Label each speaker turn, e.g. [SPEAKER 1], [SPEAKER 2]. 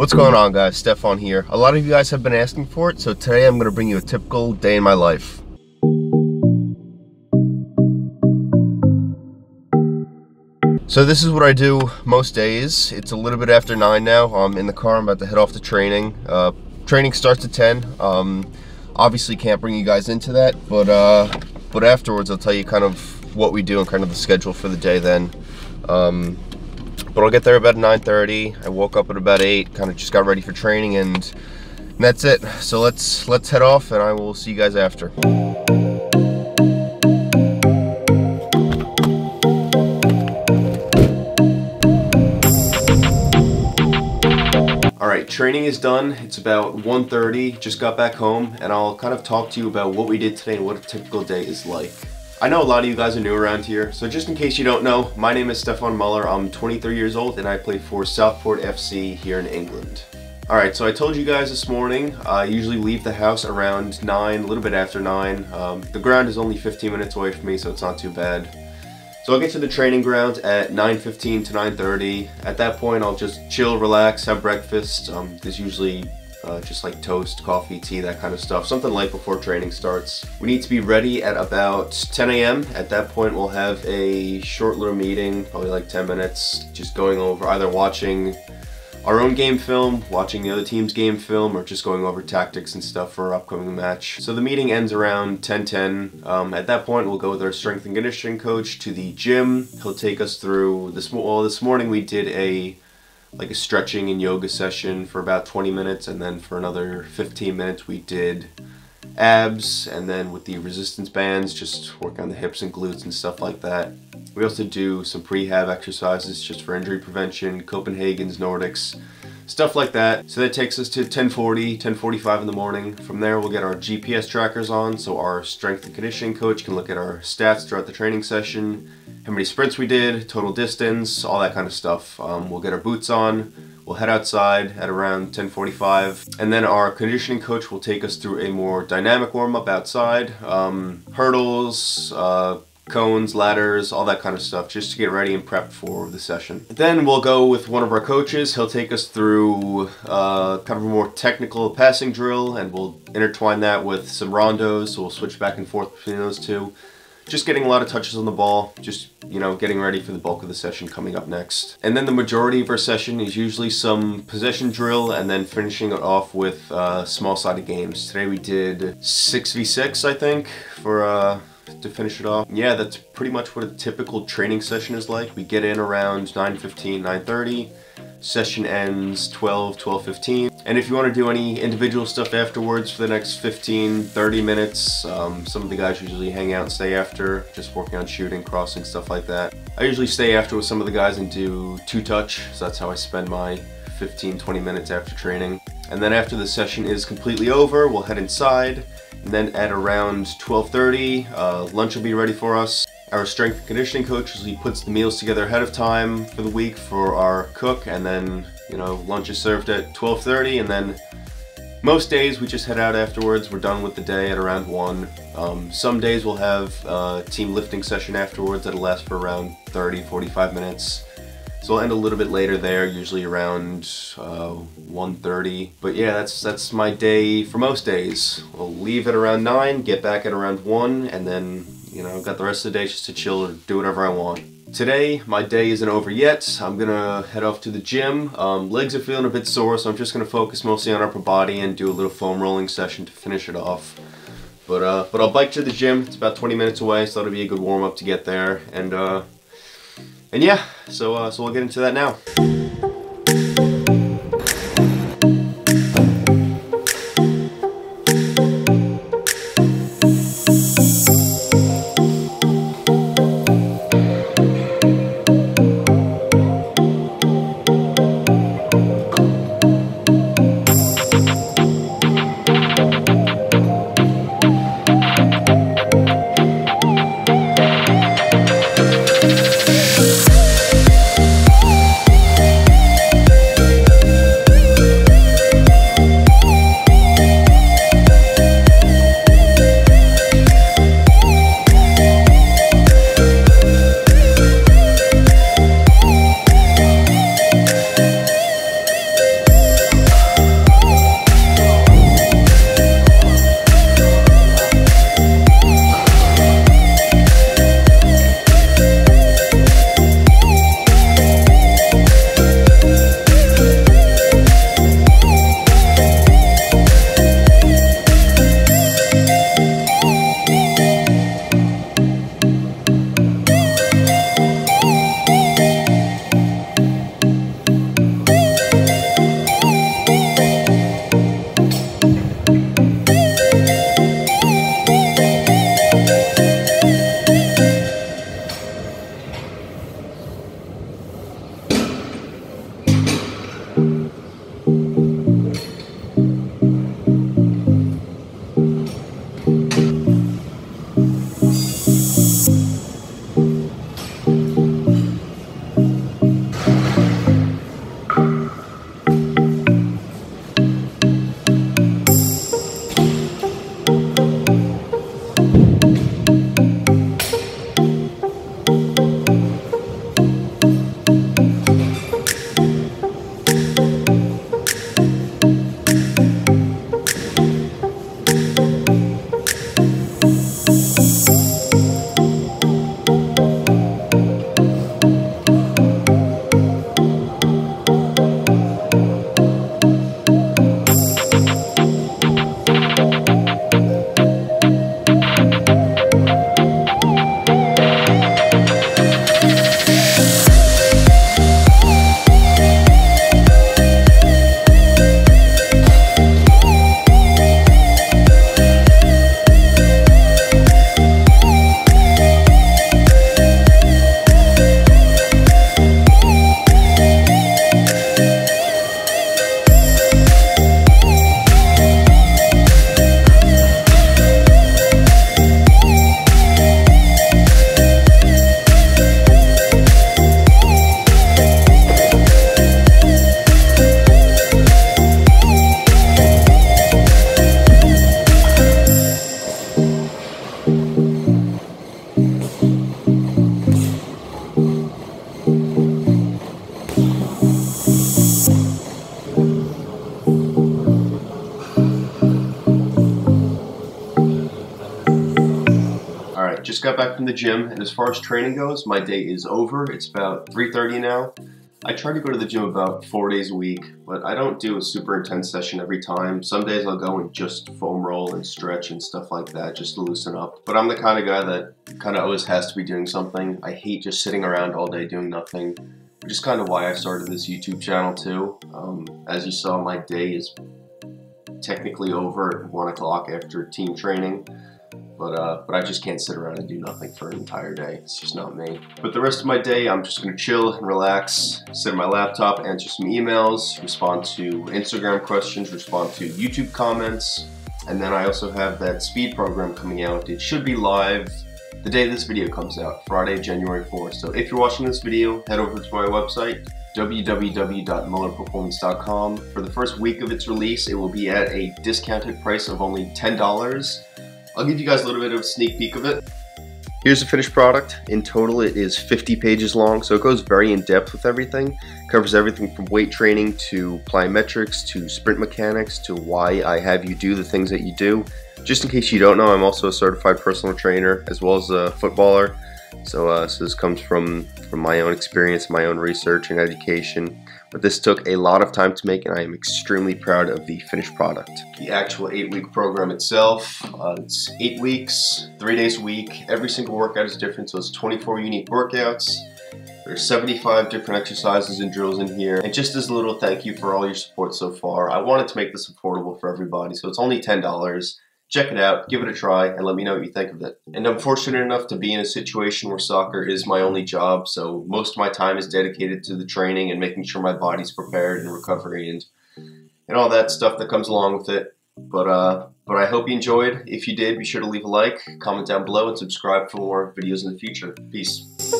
[SPEAKER 1] What's going on guys, Stefan here. A lot of you guys have been asking for it, so today I'm going to bring you a typical day in my life. So this is what I do most days. It's a little bit after 9 now. I'm in the car, I'm about to head off to training. Uh, training starts at 10. Um, obviously can't bring you guys into that, but, uh, but afterwards I'll tell you kind of what we do and kind of the schedule for the day then. Um, but I'll get there about 9.30. I woke up at about 8, kind of just got ready for training and, that's it. So let's, let's head off and I will see you guys after. Alright, training is done. It's about 1.30, just got back home, and I'll kind of talk to you about what we did today and what a typical day is like. I know a lot of you guys are new around here, so just in case you don't know, my name is Stefan Mueller, I'm 23 years old, and I play for Southport FC here in England. Alright, so I told you guys this morning, I usually leave the house around 9, a little bit after 9. Um, the ground is only 15 minutes away from me, so it's not too bad. So I'll get to the training ground at 9.15 to 9.30. At that point, I'll just chill, relax, have breakfast. Um, there's usually uh, just like toast, coffee, tea, that kind of stuff. Something light before training starts. We need to be ready at about 10 a.m. At that point, we'll have a short little meeting, probably like 10 minutes, just going over either watching our own game film, watching the other team's game film, or just going over tactics and stuff for our upcoming match. So the meeting ends around 10:10. Um, at that point, we'll go with our strength and conditioning coach to the gym. He'll take us through this. Well, this morning we did a like a stretching and yoga session for about 20 minutes, and then for another 15 minutes we did abs, and then with the resistance bands, just work on the hips and glutes and stuff like that. We also do some prehab exercises just for injury prevention, Copenhagen's, Nordics, stuff like that. So that takes us to 1040, 1045 in the morning. From there, we'll get our GPS trackers on, so our strength and conditioning coach can look at our stats throughout the training session, how many sprints we did, total distance, all that kind of stuff. Um, we'll get our boots on, We'll head outside at around 10.45 and then our conditioning coach will take us through a more dynamic warm-up outside. Um, hurdles, uh, cones, ladders, all that kind of stuff, just to get ready and prep for the session. Then we'll go with one of our coaches. He'll take us through uh, kind of a more technical passing drill, and we'll intertwine that with some rondos, so we'll switch back and forth between those two just getting a lot of touches on the ball, just, you know, getting ready for the bulk of the session coming up next. And then the majority of our session is usually some possession drill and then finishing it off with uh, small-sided games. Today we did 6v6, I think, for uh, to finish it off. Yeah, that's pretty much what a typical training session is like. We get in around 9.15, 9.30, Session ends 12, 12.15. And if you want to do any individual stuff afterwards for the next 15, 30 minutes, um, some of the guys usually hang out and stay after, just working on shooting, crossing, stuff like that. I usually stay after with some of the guys and do two-touch, so that's how I spend my 15, 20 minutes after training. And then after the session is completely over, we'll head inside. And then at around 12.30, uh, lunch will be ready for us. Our strength and conditioning coach usually puts the meals together ahead of time for the week for our cook and then, you know, lunch is served at 12.30 and then most days we just head out afterwards. We're done with the day at around 1. Um, some days we'll have a team lifting session afterwards that'll last for around 30, 45 minutes. So I'll end a little bit later there, usually around uh, 1.30. But yeah, that's that's my day for most days. We'll leave at around 9, get back at around 1, and then you know, got the rest of the day just to chill or do whatever I want. Today, my day isn't over yet. I'm gonna head off to the gym. Um, legs are feeling a bit sore, so I'm just gonna focus mostly on upper body and do a little foam rolling session to finish it off. But uh, but I'll bike to the gym. It's about 20 minutes away, so that'll be a good warm up to get there. And uh, and yeah, so uh, so we'll get into that now. Got back from the gym, and as far as training goes, my day is over. It's about 3.30 now. I try to go to the gym about four days a week, but I don't do a super intense session every time. Some days I'll go and just foam roll and stretch and stuff like that just to loosen up. But I'm the kind of guy that kind of always has to be doing something. I hate just sitting around all day doing nothing, which is kind of why I started this YouTube channel too. Um, as you saw, my day is technically over at 1 o'clock after team training. But, uh, but I just can't sit around and do nothing for an entire day. It's just not me. But the rest of my day, I'm just gonna chill and relax, sit on my laptop, answer some emails, respond to Instagram questions, respond to YouTube comments, and then I also have that speed program coming out. It should be live the day this video comes out, Friday, January 4th. So if you're watching this video, head over to my website, www.muellerperformance.com. For the first week of its release, it will be at a discounted price of only $10. I'll give you guys a little bit of a sneak peek of it. Here's the finished product. In total, it is 50 pages long, so it goes very in depth with everything. covers everything from weight training to plyometrics to sprint mechanics to why I have you do the things that you do. Just in case you don't know, I'm also a certified personal trainer as well as a footballer. So, uh, so this comes from, from my own experience, my own research and education. But this took a lot of time to make and I am extremely proud of the finished product. The actual eight week program itself, uh, it's eight weeks, three days a week. Every single workout is different, so it's 24 unique workouts. There's 75 different exercises and drills in here. And just as a little thank you for all your support so far, I wanted to make this affordable for everybody. So it's only $10 check it out, give it a try, and let me know what you think of it. And I'm fortunate enough to be in a situation where soccer is my only job, so most of my time is dedicated to the training and making sure my body's prepared and recovery and and all that stuff that comes along with it. But uh, but I hope you enjoyed. If you did, be sure to leave a like, comment down below, and subscribe for more videos in the future. Peace.